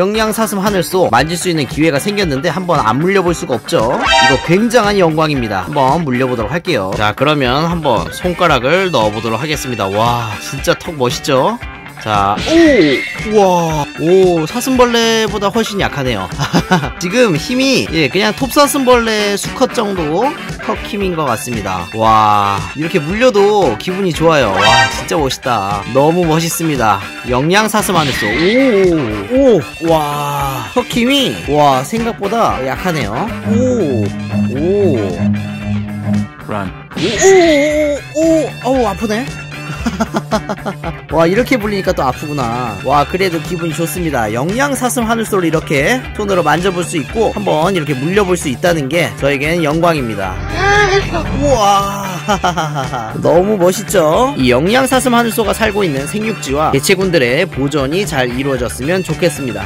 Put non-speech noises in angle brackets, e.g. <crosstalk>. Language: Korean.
영양사슴 하늘소 만질 수 있는 기회가 생겼는데 한번 안 물려볼 수가 없죠 이거 굉장한 영광입니다 한번 물려보도록 할게요 자 그러면 한번 손가락을 넣어보도록 하겠습니다 와 진짜 턱 멋있죠 자, 오! 우와, 오, 사슴벌레보다 훨씬 약하네요. <laughs> 지금 힘이, 예, 그냥 톱사슴벌레 수컷 정도 턱 힘인 것 같습니다. 와, 이렇게 물려도 기분이 좋아요. 와, 진짜 멋있다. 너무 멋있습니다. 영양사슴 하늘소. 오, 오, 와, 턱 힘이, 와, 생각보다 약하네요. 오, 오, Run. 오, 오, 오, 어우, 아프네. <laughs> 와 이렇게 불리니까 또 아프구나. 와 그래도 기분이 좋습니다. 영양사슴 하늘소를 이렇게 손으로 만져볼 수 있고 한번 이렇게 물려볼 수 있다는 게 저에겐 영광입니다. 우와. <laughs> 너무 멋있죠? 이 영양사슴 하늘소가 살고 있는 생육지와 개체군들의 보존이 잘 이루어졌으면 좋겠습니다